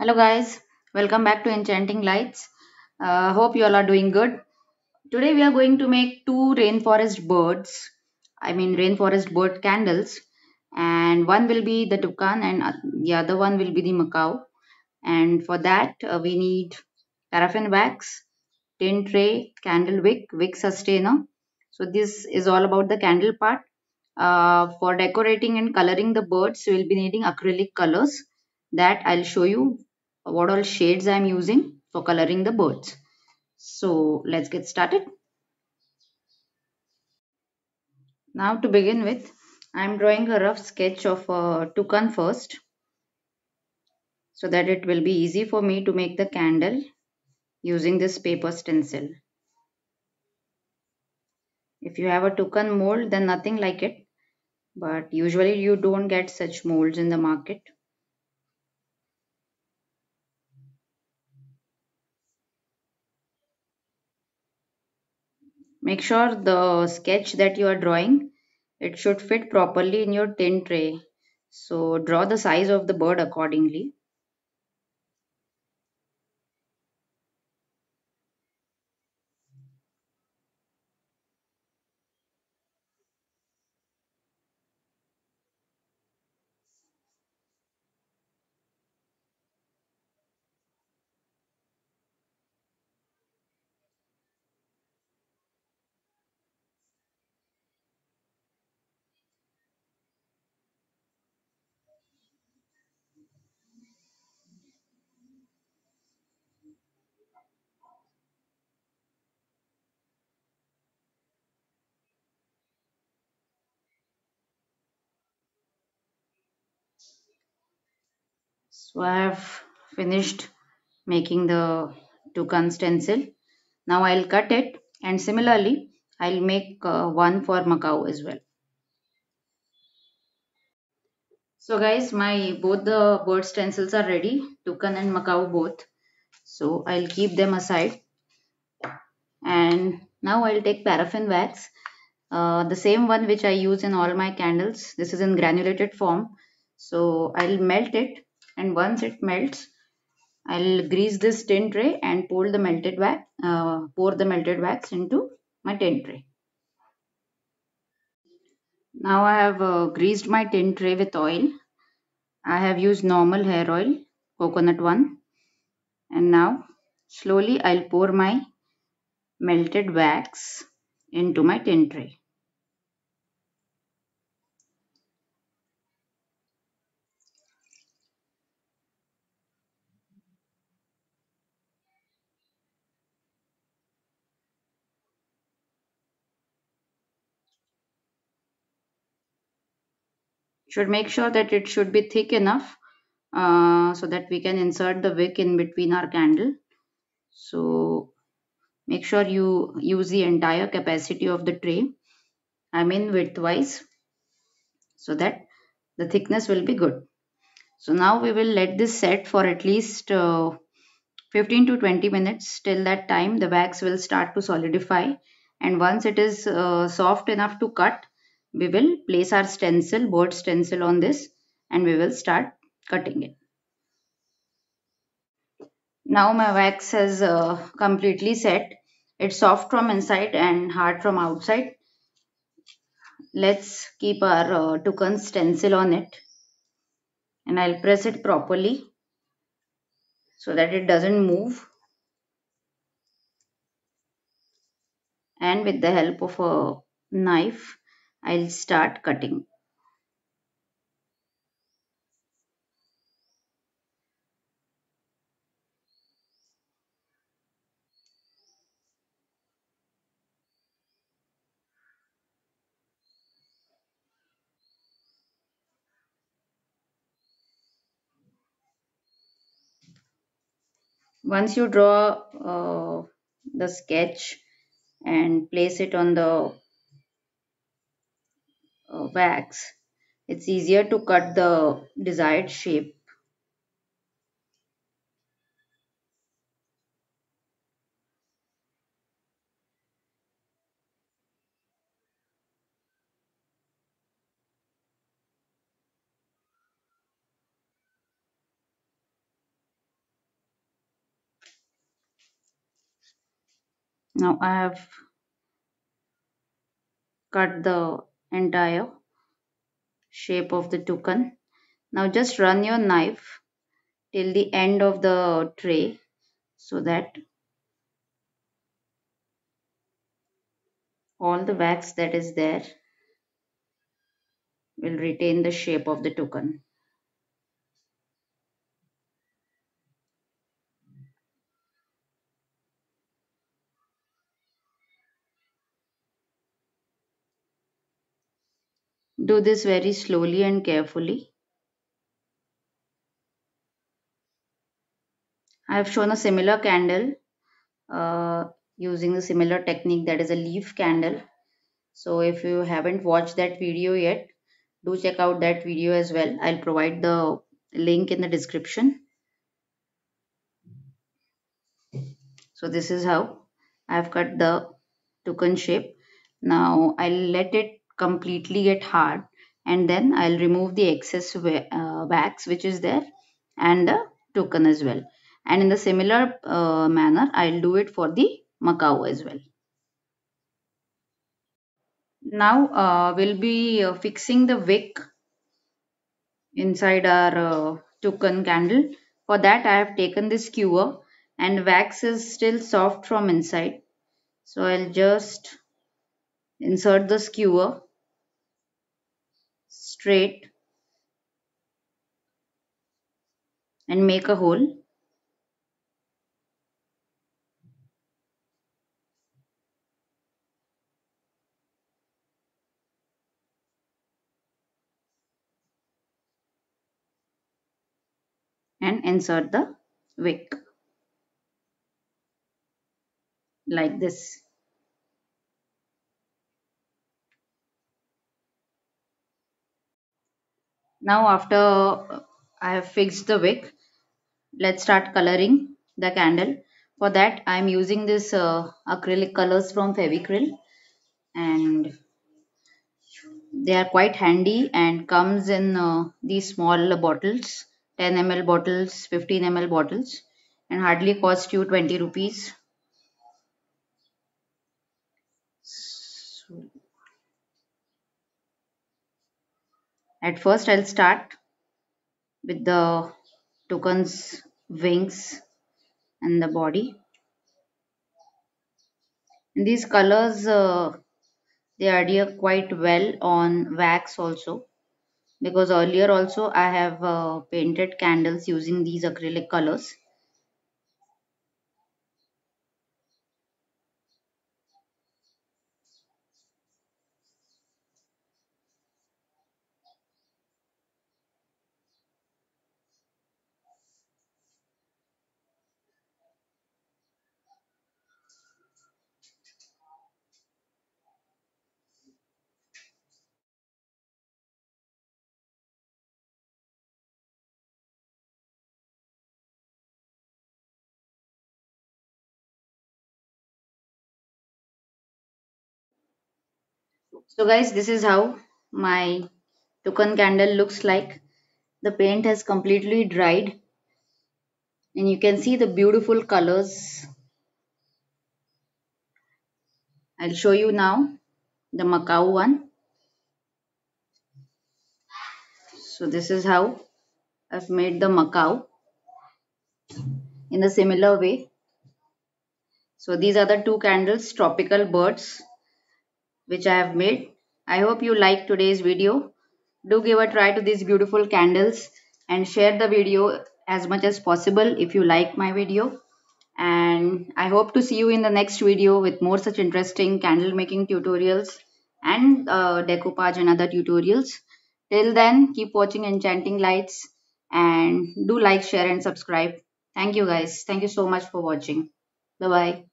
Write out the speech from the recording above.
Hello guys, welcome back to Enchanting Lights. Uh, hope you all are doing good. Today we are going to make two rainforest birds. I mean rainforest bird candles and one will be the toucan and uh, the other one will be the macaw. And for that uh, we need paraffin wax, tin tray, candle wick, wick sustainer. So this is all about the candle part. Uh, for decorating and coloring the birds we will be needing acrylic colors that I'll show you what all shades I'm using for coloring the birds. So let's get started. Now to begin with, I'm drawing a rough sketch of a toucan first so that it will be easy for me to make the candle using this paper stencil. If you have a toucan mold then nothing like it but usually you don't get such molds in the market. Make sure the sketch that you are drawing, it should fit properly in your tin tray. So draw the size of the bird accordingly. So I have finished making the toucan stencil. Now I'll cut it and similarly I'll make uh, one for macaw as well. So guys my both the bird stencils are ready toucan and macaw both. So I'll keep them aside and now I'll take paraffin wax uh, the same one which I use in all my candles this is in granulated form so I'll melt it and once it melts I'll grease this tin tray and pour the melted wax uh, pour the melted wax into my tin tray. Now I have uh, greased my tin tray with oil. I have used normal hair oil coconut one. And now slowly I'll pour my melted wax into my tin tray should make sure that it should be thick enough uh, so that we can insert the wick in between our candle. So make sure you use the entire capacity of the tray I mean widthwise so that the thickness will be good. So now we will let this set for at least uh, 15 to 20 minutes. Till that time the wax will start to solidify. And once it is uh, soft enough to cut we will place our stencil, board stencil on this and we will start cutting it. Now my wax has uh, completely set. It's soft from inside and hard from outside. Let's keep our uh, toucan stencil on it and I'll press it properly so that it doesn't move. And with the help of a knife, I'll start cutting. Once you draw uh, the sketch and place it on the uh, wax, it's easier to cut the desired shape. Now I have cut the entire shape of the toucan now just run your knife till the end of the tray so that all the wax that is there will retain the shape of the toucan. Do this very slowly and carefully. I have shown a similar candle uh, using a similar technique that is a leaf candle. So if you haven't watched that video yet, do check out that video as well. I'll provide the link in the description. So this is how I've cut the toucan shape. Now I'll let it completely get hard and then I'll remove the excess uh, wax which is there and the toucan as well. And in the similar uh, manner, I'll do it for the Macaw as well. Now uh, we'll be uh, fixing the wick inside our uh, toucan candle. For that I have taken this skewer and wax is still soft from inside. So I'll just insert the skewer straight and make a hole. and insert the wick like this. Now after I have fixed the wick, let's start coloring the candle. For that I am using this uh, acrylic colors from Fevicryl and they are quite handy and comes in uh, these small bottles 10 ml bottles 15 ml bottles and hardly cost you 20 rupees at first i'll start with the toucan's wings and the body and these colors uh, they adhere quite well on wax also because earlier also I have uh, painted candles using these acrylic colors. So guys, this is how my toucan candle looks like. The paint has completely dried and you can see the beautiful colors. I'll show you now the Macaw one. So this is how I've made the Macaw in a similar way. So these are the two candles, tropical birds which I have made. I hope you like today's video. Do give a try to these beautiful candles and share the video as much as possible if you like my video. And I hope to see you in the next video with more such interesting candle making tutorials and uh, decoupage and other tutorials. Till then, keep watching Enchanting Lights and do like, share and subscribe. Thank you guys. Thank you so much for watching. Bye-bye.